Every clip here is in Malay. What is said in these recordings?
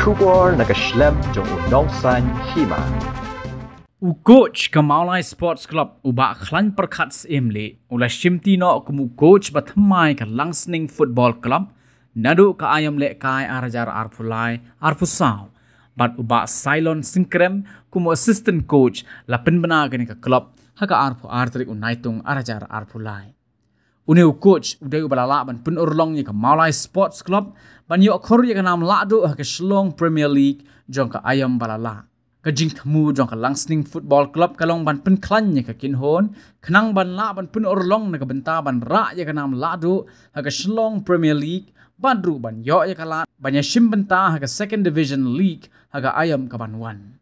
Kubor nakaslem jong udongsan hima. U coach ka Maulai Sports Club u ba khlan perkhat em le ula shimti no ku mu coach ba thamai ka Langsning Football Club. Nadu ka ayam le kai arajar arpulai arpusau bat u ba Cylon Sinkrem ku mu assistant coach la penbana gani ka club. Ha ka arpu artrik u naitung arajar arpulai Uni coach udai ubalala ban pun urlong ni ka Maulai Sports Club. Ban yo khor ya nam la do ka Shlong Premier League jong ka ayam balala. Ka jing thamu jong ka Langsning Football Club ka long ban pun klan ni ka kin hon. Khnang ban la ban pun urlong ka benta ban ra ya ka nam la do ka Shlong Premier League. Ban ru ban yo ya ka la ban ya shim benta ka Second Division League ka ayam ka ban wan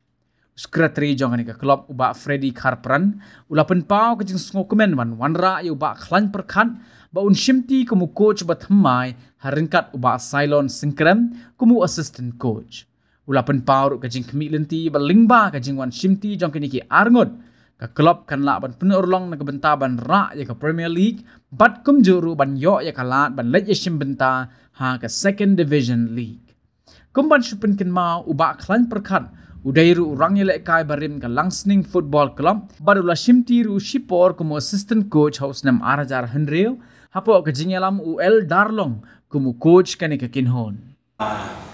sekretari jong ni ka club uba Freddy Carpran ula pen pau ke jing sngo wan. Wan ra yu ba khlan perkhan ba un shimti kumu coach ba thamai haringkat uba Cylon Sinkrem kumu assistant coach. Ula pen pau ke jing kmi lenti ba lingba ke jing wan shimti jong ni ki arngot ka club kan la ban pen urlong na benta ban ra ya ka Premier League. Bat kum juru ban yo ya ka lat ban ya shim benta ha ka Second Division League. Kumban shupen kin ma uba khlan perkhan Udairu urangnya lek kai barim ka Langsning Football Club. Baru la shimti ru shipor como assistant coach haus nam arajar Henry hapo ka jingalam UL Darlong como coach kani ka kinhon.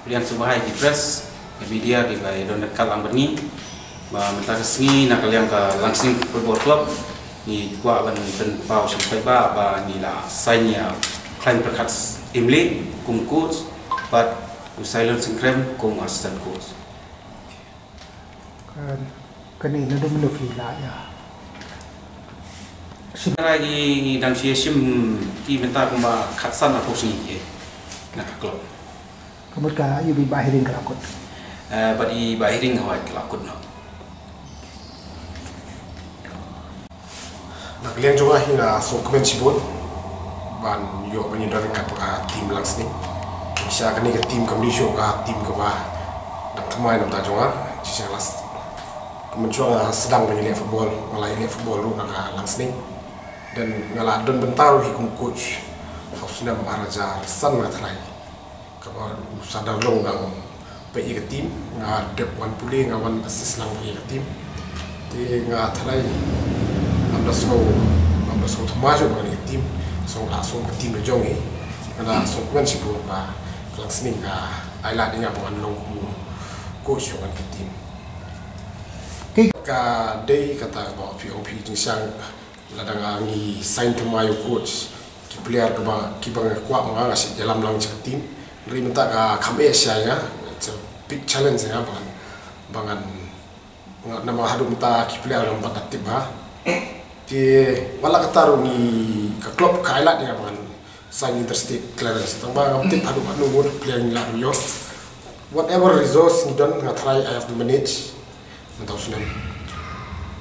Pilihan subahai di press ke media ke don dekat lang berni ba menta ke sengi nak kalian ke Langsing Football Club. Ni kuat ban ben pau sampai ba ba ni la sainya klaim perkat imli kum coach but silent krem kum assistant coach kani na dum lo fi la ya lagi dan sia sim ki menta kum ba khatsan atau si ye nak kamut ka yu bi bahirin ka kot eh badi bahiring hawai kelakut no nak liang juga hingga so kemen sibut ban yo banyak dari kat ka tim langs ni bisa kini ke tim kami show ka tim ke ba. Nak temai nak tajunga sisa last kemencuang sedang dengan football malah ini football lu nak langs ni dan ngala don bentar hikum coach harus nam araja san matrai. Kaba sadar long dang pe ke tim nga dep wan puli nga wan assist lang ke tim. Ti nga thalai nam da so nam da so thma jo ngani tim. So la so ke tim jong ni. Ngala so kwen si bu ba langs ni nga ai la dinga wan long coach jo ngani tim ka kata ba POP jing sang angi sign to my coach. Ki player ka ba ki bang kwa nga nga si dalam lang team ri minta ka kam asia ya it's a big challenge ya bang. Bangan nga nama hadu minta ki player lang ba tip ha. Ti wala ka taru ni ka club ka ya bang. Sign interstate clearance. Tang ba tip hadu anu wor player ni la yo whatever resource ni don nga try i have to manage Mentau sunan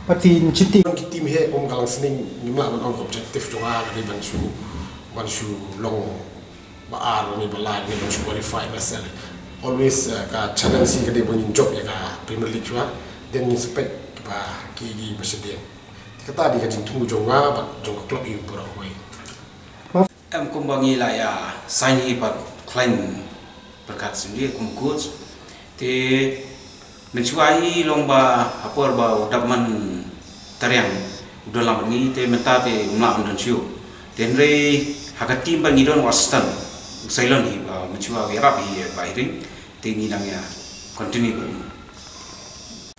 pati cinti ki tim he om galang sning nimla ban on objective to ha ni ban su ban su long ba ar ni ba la ni ban su qualify myself. Always uh, ka challenge si kade ban job ya ka premier league wa then ni spec ba ki gi ba se den kata di ka jing tu jong wa ba jong club yu pura hoi em kum bangi la ya sign hi pat klein berkat sendiri kum coach te mencuai long ba apa ba udap man tariang udah lama ni te menta te umla undan siu. Ten re hakat tim ba ngidon wastan sailon hi ba mencua wera bi ba hiring te ni ya continue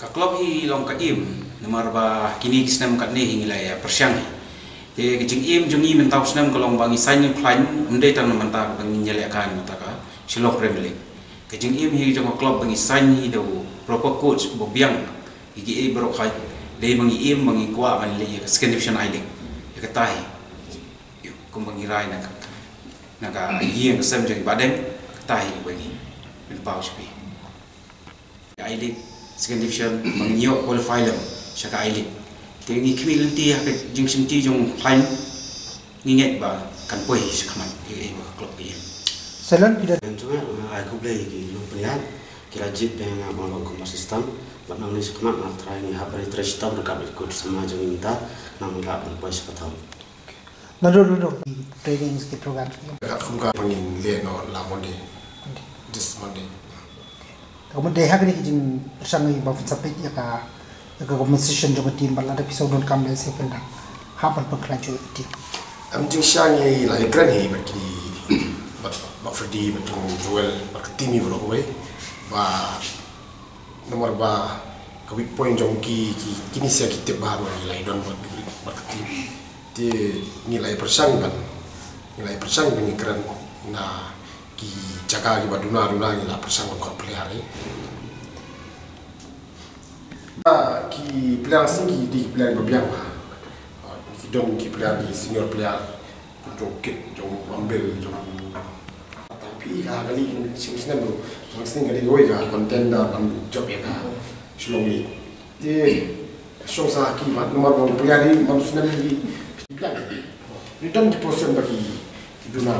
ba club hi long ka im nomor ba kini kisnam kat ne hingila ya persyang hi. Te kecing im jungi mentau snam kolong bangi sanyu klain unde tan menta bangi nyele kan menta ka silok premier kecing im hi jong club bangi sanyi do proper coach bo biang igi e bro khai le bangi im bangi kwa ban le ya second division ai league. Ya ka tai. Yo kum bangi rai na ka na ka yi ang sem jeng baden. Tai bangi ben pau spi ai league second division bangi yo qualify lam sha ka ai league. Te ngi kmi len ti ha jing sim ti jong khai ngi nget ba kan poi sakaman e ba club ki salon pida yang cuma ai ko play ki lu prian kira jit dengan mau ko sistem. Bat nang ni sekemat nak? Try ni. Hapa ni? Trash tam dekat ikut sama jeng minta. Nang la ban poi sekatau na do do training ki program. Kat kum ka pangin le no la monde this monday. Kamu deh hari ini jing bersama ibu bapa sampai ya ka ya ka compensation jom tim bala ada pisau don kam lesi pendang. Hapan pengkelan cuy tim. am jing shang ye la ye gran he ba fredi ba tung joel ba ka timi ko ba nomor ba ka weak point jong ki ki kini sia ki te ba no ni la don ba ba ka tim ti ni la persang ban ni la persang ni gran na ki jaga ki ba duna duna ni la persang ko player ni. Ba ki sing ki di player ba biang ba ki don ki ki senior player jong kit jong ambil jong tapi ka kali sing sing do sing sing kali goi ka contender ban job ya ka shlong ni ti shong sa ki ma nomor ba player ni ma sing ni player ni don ki position ba ki ki duna